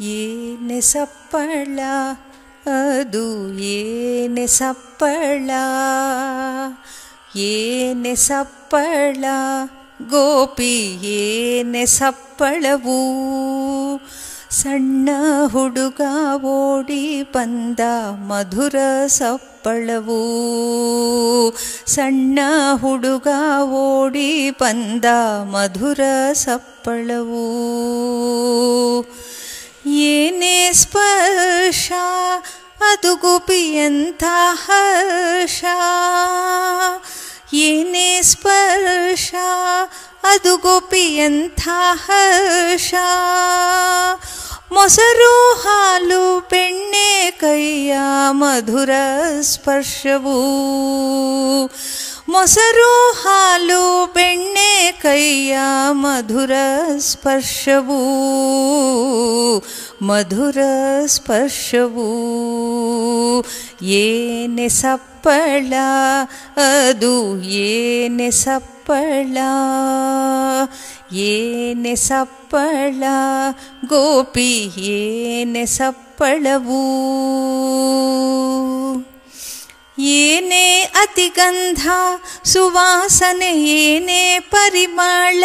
ಏನೆ ಸಪ್ಪಳ? ಅದು ಏನೆ ಸಪ್ಪಳ? ಏನೆ ಸಪ್ಪಳ? ಗೋಪಿ ಏನೆ ಸಪ್ಪಳವು? ಸಣ್ಣ ಹುಡುಗ ಓಡಿ ಬಂದ ಮಧುರ ಸಪ್ಪಳವು? ಸಣ್ಣ ಹುಡುಗ ಓಡಿ ಬಂದ ಮಧುರ ಸಪ್ಪಳವು? ಏನೇ ಸ್ಪರ್ಶ ಅದು ಗೋಪಿಯಂಥ ಹರ್ಷ ಏನೇ ಸ್ಪರ್ಶ ಅದು ಗೋಪಿಯಂಥ ಹರ್ಷ ಮೊಸರು ಹಾಲು ಬೆಣ್ಣೆ ಕೈಯ ಮಧುರ ಸ್ಪರ್ಶವು ಮೊಸರು ಹಾಲು कैया मधुरस्पर्शव मधुरस्पर्शव ये सप्पळा अदु ये सप्पळा ये सप्पळा गोपी येन सप्पळव ಗೋಪಿ ಏನೆ ಸಪ್ಪಳವು ಏನೇ ಅತಿಗಂಧ ಸುವಾಸನೆ ಏನೇ ಪರಿಮಳ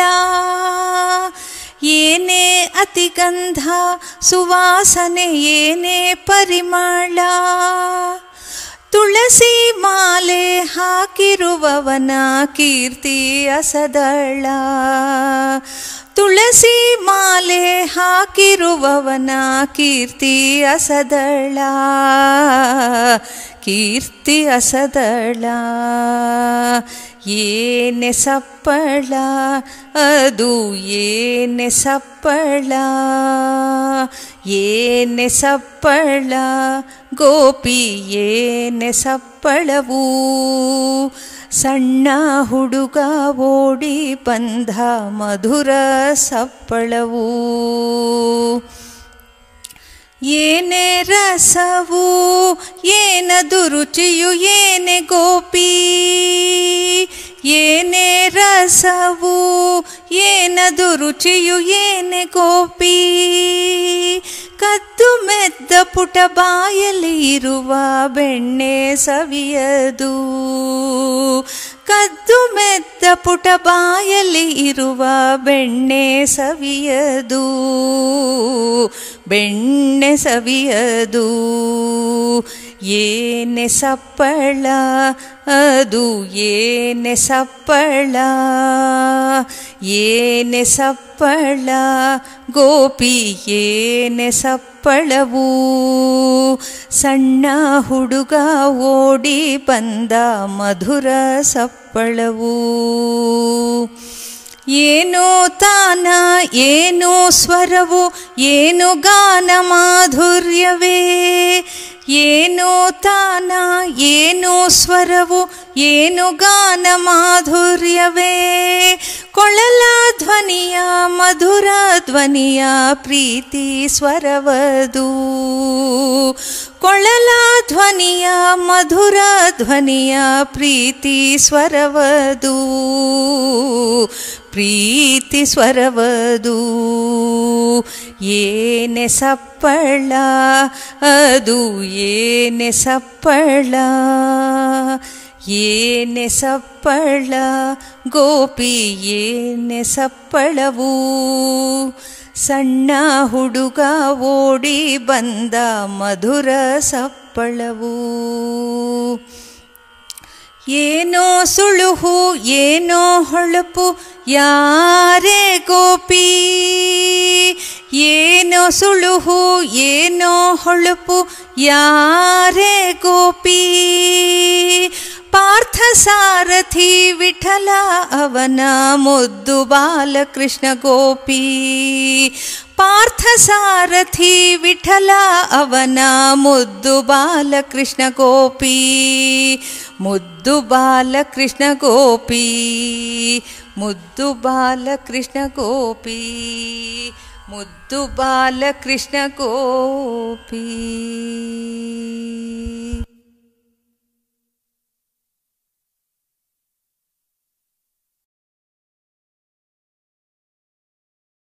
ಏನೇ ಅತಿಗಂಧ ಸುವಾಸನೆ ಏನೇ ಪರಿಮಳ ತುಳಸಿ ಮಾಲೆ ಹಾಕಿರುವವನ ಕೀರ್ತಿ ಅಸದಳ ತುಳಸಿ ಮಾಲೆ ಹಾಕಿರುವವನ ಕೀರ್ತಿ ಅಸದಳ. ಕೀರ್ತಿ ಅಸದಳ. ಏನೆ ಸಪ್ಪಳ, ಅದು ಏನೆ ಸಪ್ಪಳ. ಏನೆ ಸಪ್ಪಳ, ಗೋಪಿ ಏನೆ ಸಪ್ಪಳವು. ಸಣ್ಣ ಹುಡುಗ ಓಡಿ ಬಂದ ಮಧುರ ಸಪ್ಪಳವು. ಏನೇ ರಸವು ಏನದು ರುಚಿಯು ಏನೇ ಗೋಪಿ. ಏನೇ ರಸವು ಏನದು ರುಚಿಯು ಏನೇ ಗೋಪಿ. ಕದ್ದು ಮೆದ್ದ ಪುಟ ಬಾಯಲ್ಲಿ ಇರುವ ಬೆಣ್ಣೆ ಸವಿಯದು. ಪುಟ ಬಾಯಲ್ಲಿ ಇರುವ ಬೆಣ್ಣೆ ಸವಿಯದು ಬೆಣ್ಣೆ ಸವಿಯದು. ಏನೆ ಸಪ್ಪಳ, ಅದು ಏನೆ ಸಪ್ಪಳ ಏನೆ ಸಪ್ಪಳ, ಗೋಪಿ ಏನೆ ಸಪ್ಪಳವು. ಸಣ್ಣ ಹುಡುಗ ಓಡಿ ಬಂದ ಮಧುರ ಸಪ್ಪಳವು. ಏನೋ ತಾನ, ಏನೋ ಸ್ವರವು, ಏನು ಗಾನ ಮಾಧುರ್ಯವೇ. ಏನೋ ತಾನ, ಏನೋ ಸ್ವರವು, ಏನು ಗಾನ ಮಾಧುರ್ಯವೇ? ಕೊಳಲ ಧ್ವನಿಯ ಮಧುರ ಧ್ವನಿಯ ಪ್ರೀತಿ ಸ್ವರವದು. ಕೊಳಲ ಧ್ವನಿಯ ಮಧುರ ಧ್ವನಿಯ ಪ್ರೀತಿ ಸ್ವರವದು. ಪ್ರೀತಿ ಸ್ವರವದು. ಏನೆ ಸಪ್ಪಳ, ಅದು ಏನೆ ಸಪ್ಪಳ. ಏನೆ ಸಪ್ಪಳ, ಗೋಪಿ ಏನೆ ಸಪ್ಪಳವು. ಸಣ್ಣ ಹುಡುಗ ಓಡಿ ಬಂದ ಮಧುರ ಸಪ್ಪಳವು. ಏನೋ ಸುಳುಹು ಏನೋ ಹೊಳಪು ಯಾರೇ ಗೋಪಿ ಏನೋ ಸುಳುಹು ಏನೋ ಹೊಳಪು ಯಾರೇ ಗೋಪಿ ಪಾರ್ಥ ಸಾರಥಿ ವಿಠಲ ಅವನ ಮುದ್ದು ಬಾಲಕೃಷ್ಣ ಗೋಪಿ ಪಾರ್ಥ ಸಾರಥಿ ವಿಠಲ ಅವನ ಮುದ್ದು ಬಾಲಕೃಷ್ಣ ಗೋಪಿ मुद्दुबालकृष्णगोपी मुद्दुबालकृष्णगोपी मुद्दुबालकृष्णगोपी